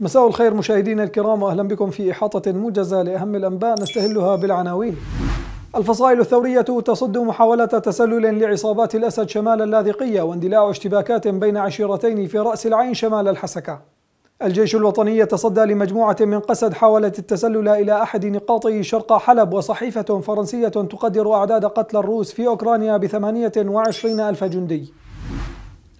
مساء الخير مشاهدينا الكرام واهلا بكم في إحاطة موجزة لأهم الأنباء نستهلها بالعناوين. الفصائل الثورية تصد محاولة تسلل لعصابات الأسد شمال اللاذقية واندلاع اشتباكات بين عشيرتين في رأس العين شمال الحسكة. الجيش الوطني يتصدى لمجموعة من قسد حاولت التسلل إلى أحد نقاطه شرق حلب وصحيفة فرنسية تقدر أعداد قتلى الروس في أوكرانيا ب 28 ألف جندي.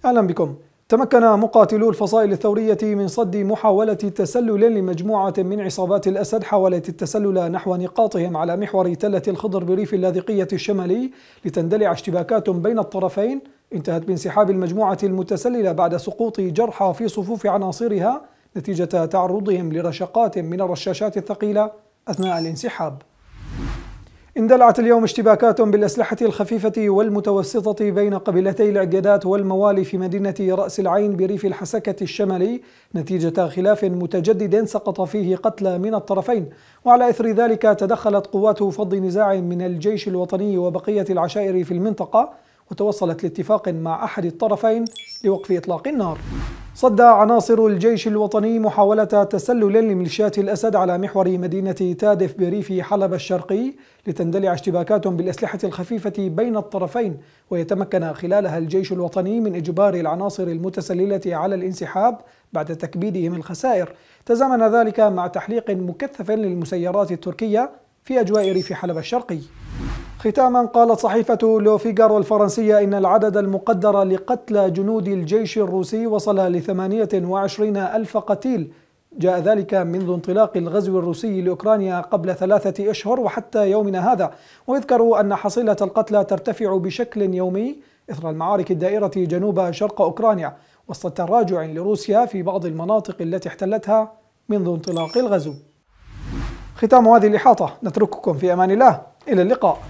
أهلا بكم. تمكن مقاتلو الفصائل الثورية من صد محاولة تسلل لمجموعة من عصابات الأسد حاولت التسلل نحو نقاطهم على محور تلة الخضر بريف اللاذقية الشمالي لتندلع اشتباكات بين الطرفين. انتهت بانسحاب المجموعة المتسللة بعد سقوط جرحى في صفوف عناصرها نتيجة تعرضهم لرشقات من الرشاشات الثقيلة أثناء الانسحاب. اندلعت اليوم اشتباكات بالأسلحة الخفيفة والمتوسطة بين قبيلتي العقادات والموالي في مدينة رأس العين بريف الحسكة الشمالي نتيجة خلاف متجدد سقط فيه قتلى من الطرفين. وعلى إثر ذلك تدخلت قوات فض نزاع من الجيش الوطني وبقية العشائر في المنطقة وتوصلت لاتفاق مع أحد الطرفين لوقف إطلاق النار. صد عناصر الجيش الوطني محاولة تسلل لميليشيات الأسد على محور مدينة تادف بريف حلب الشرقي لتندلع اشتباكات بالأسلحة الخفيفة بين الطرفين ويتمكن خلالها الجيش الوطني من إجبار العناصر المتسللة على الانسحاب بعد تكبيدهم الخسائر. تزامن ذلك مع تحليق مكثف للمسيرات التركية في أجواء ريف حلب الشرقي. ختاما قالت صحيفة لو فيغارو الفرنسية إن العدد المقدر لقتلى جنود الجيش الروسي وصل لثمانية وعشرين ألف قتيل. جاء ذلك منذ انطلاق الغزو الروسي لأوكرانيا قبل ثلاثة أشهر وحتى يومنا هذا. ويذكر أن حصيلة القتلى ترتفع بشكل يومي إثر المعارك الدائرة جنوب شرق أوكرانيا وسط تراجع لروسيا في بعض المناطق التي احتلتها منذ انطلاق الغزو. ختام هذه الإحاطة. نترككم في أمان الله. إلى اللقاء.